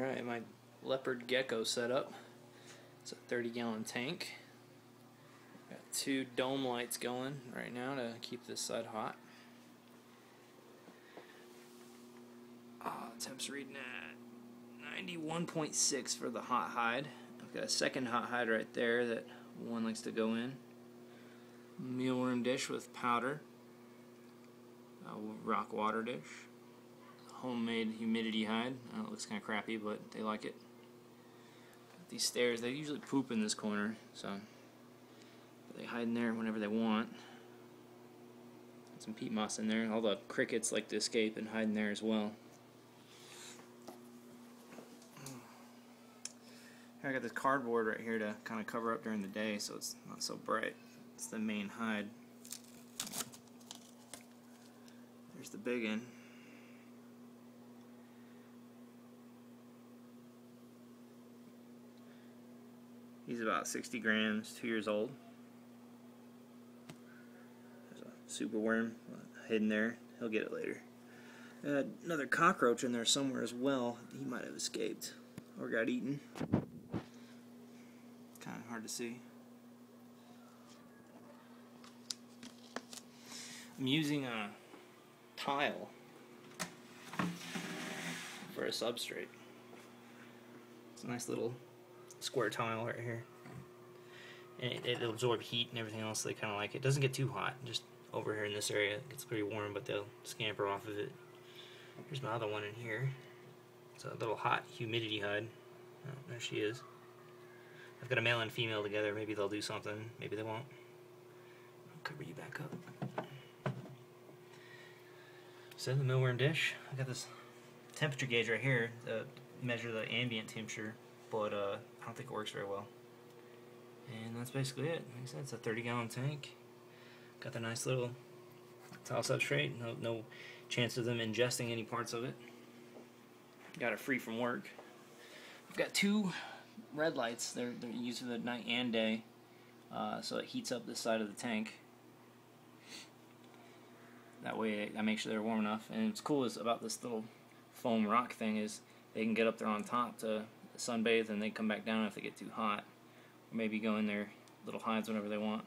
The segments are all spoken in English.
Alright, my leopard gecko setup. It's a 30 gallon tank. Got two dome lights going right now to keep this side hot. Uh, temps reading at 91.6 for the hot hide. I've got a second hot hide right there that one likes to go in. Mealworm dish with powder. A rock water dish homemade humidity hide. Uh, it looks kind of crappy, but they like it. These stairs, they usually poop in this corner, so they hide in there whenever they want. Some peat moss in there. All the crickets like to escape and hide in there as well. Here I got this cardboard right here to kind of cover up during the day so it's not so bright. It's the main hide. There's the big one. He's about 60 grams, two years old. There's a super worm hidden there. He'll get it later. Uh, another cockroach in there somewhere as well. He might have escaped or got eaten. Kind of hard to see. I'm using a tile for a substrate. It's a nice little square tile right here. And it, it'll absorb heat and everything else. they kind of like it. Doesn't get too hot. Just over here in this area, it gets pretty warm, but they'll scamper off of it. Here's my other one in here. It's a little hot humidity hide. Oh, there she is. I've got a male and female together. Maybe they'll do something. Maybe they won't. I'll cover you back up. So the mealworm dish. I got this temperature gauge right here to measure the ambient temperature, but uh, I don't think it works very well. And that's basically it. Like I said, it's a 30 gallon tank. Got the nice little tile substrate. No, no chance of them ingesting any parts of it. Got it free from work. I've got two red lights. They're, they're used for the night and day. Uh, so it heats up this side of the tank. That way I make sure they're warm enough. And what's cool is about this little foam rock thing is they can get up there on top to sunbathe and they come back down if they get too hot. Or maybe go in their little hides whenever they want.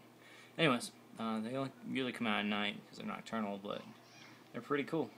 Anyways, uh, they only really come out at night because they're nocturnal, but they're pretty cool.